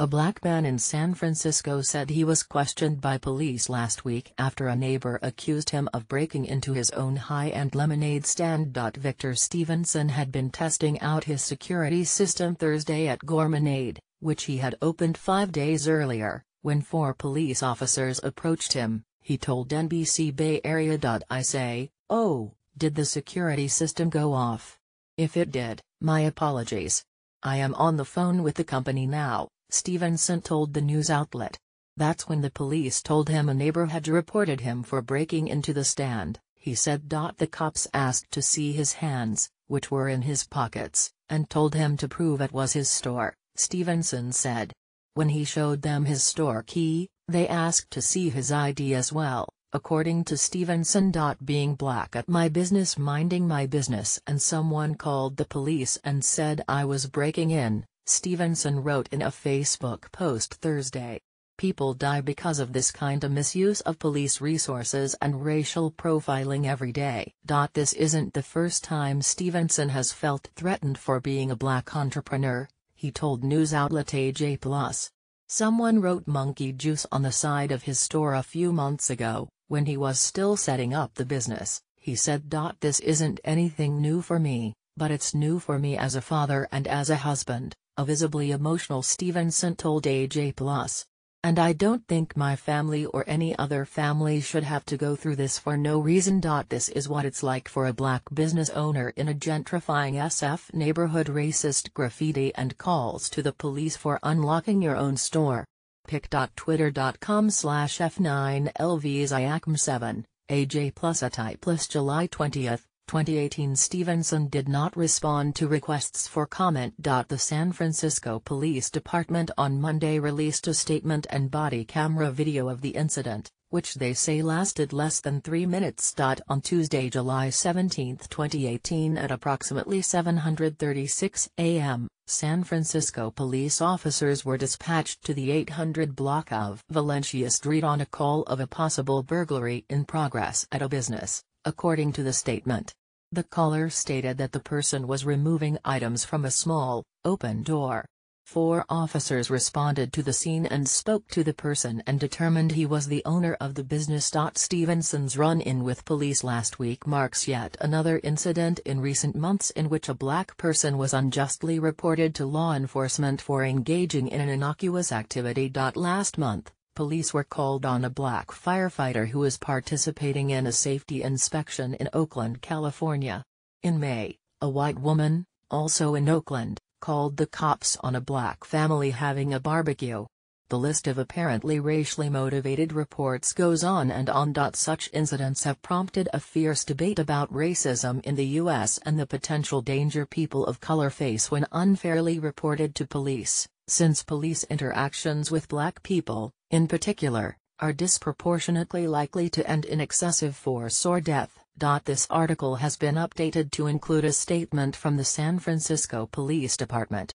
A black man in San Francisco said he was questioned by police last week after a neighbor accused him of breaking into his own high-end lemonade stand. Victor Stevenson had been testing out his security system Thursday at Gourmonade, which he had opened five days earlier, when four police officers approached him, he told NBC Bay Area. I say, oh, did the security system go off? If it did, my apologies. I am on the phone with the company now. Stevenson told the news outlet. That's when the police told him a neighbor had reported him for breaking into the stand, he said. The cops asked to see his hands, which were in his pockets, and told him to prove it was his store, Stevenson said. When he showed them his store key, they asked to see his ID as well, according to Stevenson. Being black at my business minding my business and someone called the police and said I was breaking in, Stevenson wrote in a Facebook post Thursday. People die because of this kind of misuse of police resources and racial profiling every day. This isn't the first time Stevenson has felt threatened for being a black entrepreneur, he told news outlet AJ+. Someone wrote monkey juice on the side of his store a few months ago, when he was still setting up the business, he said. This isn't anything new for me, but it's new for me as a father and as a husband. A visibly emotional Stevenson told AJ+. And I don't think my family or any other family should have to go through this for no reason. This is what it's like for a black business owner in a gentrifying SF neighborhood racist graffiti and calls to the police for unlocking your own store. pic.twitter.com slash f9lvsiacm7, AJ plus a type plus July 20, 2018 Stevenson did not respond to requests for comment. The San Francisco Police Department on Monday released a statement and body camera video of the incident, which they say lasted less than three minutes. On Tuesday, July 17, 2018 at approximately 7.36 a.m., San Francisco police officers were dispatched to the 800 block of Valencia Street on a call of a possible burglary in progress at a business, according to the statement. The caller stated that the person was removing items from a small, open door. Four officers responded to the scene and spoke to the person and determined he was the owner of the business. Stevenson's run-in with police last week marks yet another incident in recent months in which a black person was unjustly reported to law enforcement for engaging in an innocuous activity. Last month, police were called on a black firefighter who was participating in a safety inspection in Oakland, California. In May, a white woman, also in Oakland, called the cops on a black family having a barbecue. The list of apparently racially motivated reports goes on and on. Such incidents have prompted a fierce debate about racism in the U.S. and the potential danger people of color face when unfairly reported to police, since police interactions with black people, in particular, are disproportionately likely to end in excessive force or death. This article has been updated to include a statement from the San Francisco Police Department.